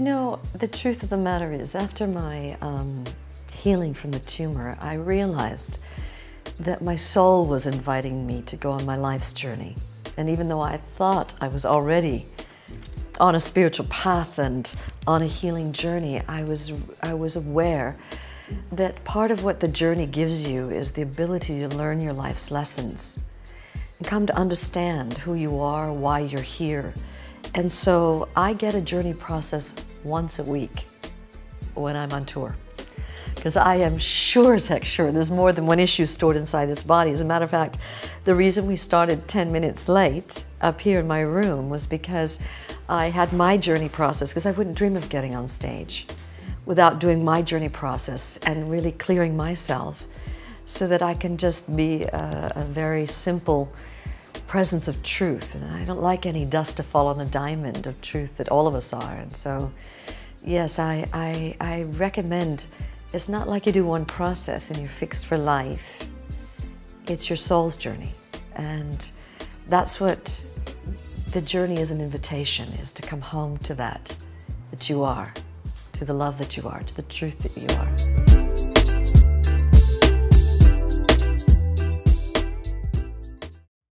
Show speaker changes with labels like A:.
A: you know, the truth of the matter is, after my um, healing from the tumor, I realized that my soul was inviting me to go on my life's journey. And even though I thought I was already on a spiritual path and on a healing journey, I was, I was aware that part of what the journey gives you is the ability to learn your life's lessons and come to understand who you are, why you're here. And so I get a journey process once a week when I'm on tour because I am sure as heck sure there's more than one issue stored inside this body. As a matter of fact, the reason we started 10 minutes late up here in my room was because I had my journey process, because I wouldn't dream of getting on stage without doing my journey process and really clearing myself so that I can just be a, a very simple presence of truth. And I don't like any dust to fall on the diamond of truth that all of us are. And so, yes, I, I, I recommend it's not like you do one process and you're fixed for life. It's your soul's journey. And that's what the journey is an invitation, is to come home to that, that you are, to the love that you are, to the truth that you are.